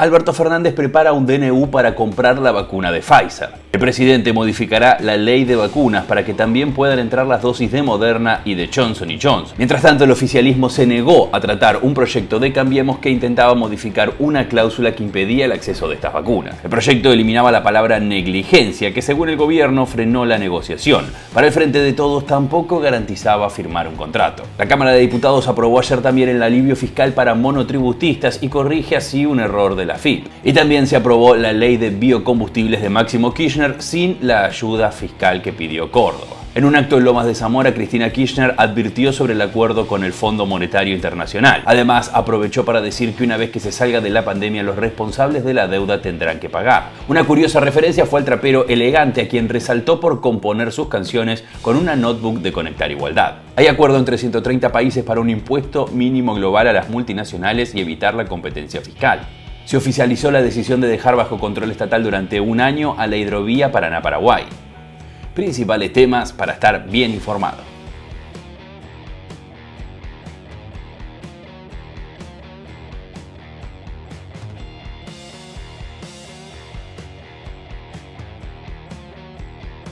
Alberto Fernández prepara un DNU para comprar la vacuna de Pfizer. El presidente modificará la ley de vacunas para que también puedan entrar las dosis de Moderna y de Johnson Johnson. Mientras tanto, el oficialismo se negó a tratar un proyecto de Cambiemos que intentaba modificar una cláusula que impedía el acceso de estas vacunas. El proyecto eliminaba la palabra negligencia, que según el gobierno frenó la negociación. Para el Frente de Todos tampoco garantizaba firmar un contrato. La Cámara de Diputados aprobó ayer también el alivio fiscal para monotributistas y corrige así un error de la FIP. Y también se aprobó la ley de biocombustibles de Máximo Kirchner sin la ayuda fiscal que pidió Córdoba. En un acto en Lomas de Zamora, Cristina Kirchner advirtió sobre el acuerdo con el Fondo Monetario Internacional. Además, aprovechó para decir que una vez que se salga de la pandemia, los responsables de la deuda tendrán que pagar. Una curiosa referencia fue al trapero Elegante, a quien resaltó por componer sus canciones con una notebook de Conectar Igualdad. Hay acuerdo entre 130 países para un impuesto mínimo global a las multinacionales y evitar la competencia fiscal se oficializó la decisión de dejar bajo control estatal durante un año a la hidrovía Paraná-Paraguay. Principales temas para estar bien informados.